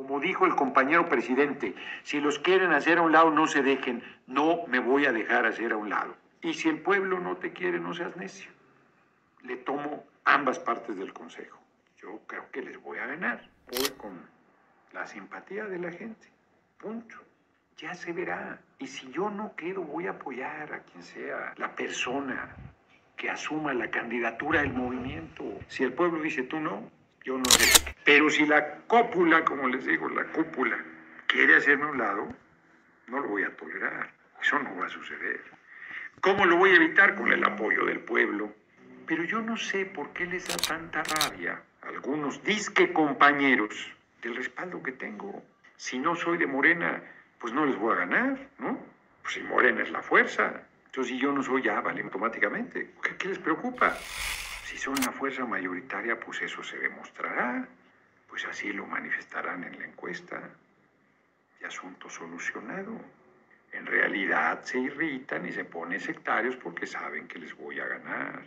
Como dijo el compañero presidente, si los quieren hacer a un lado, no se dejen. No me voy a dejar hacer a un lado. Y si el pueblo no te quiere, no seas necio. Le tomo ambas partes del consejo. Yo creo que les voy a ganar. Voy con la simpatía de la gente. Punto. Ya se verá. Y si yo no quedo, voy a apoyar a quien sea la persona que asuma la candidatura del movimiento. Si el pueblo dice tú no, yo no sé. Pero si la cópula, como les digo, la cúpula, quiere hacerme un lado, no lo voy a tolerar. Eso no va a suceder. ¿Cómo lo voy a evitar? Con el apoyo del pueblo. Pero yo no sé por qué les da tanta rabia a algunos disque compañeros del respaldo que tengo. Si no soy de Morena, pues no les voy a ganar, ¿no? Pues si Morena es la fuerza. Entonces, si yo no soy ya, vale automáticamente. ¿Qué, qué les preocupa? Si son la fuerza mayoritaria, pues eso se demostrará. Pues así lo manifestarán en la encuesta. Y asunto solucionado. En realidad se irritan y se ponen sectarios porque saben que les voy a ganar.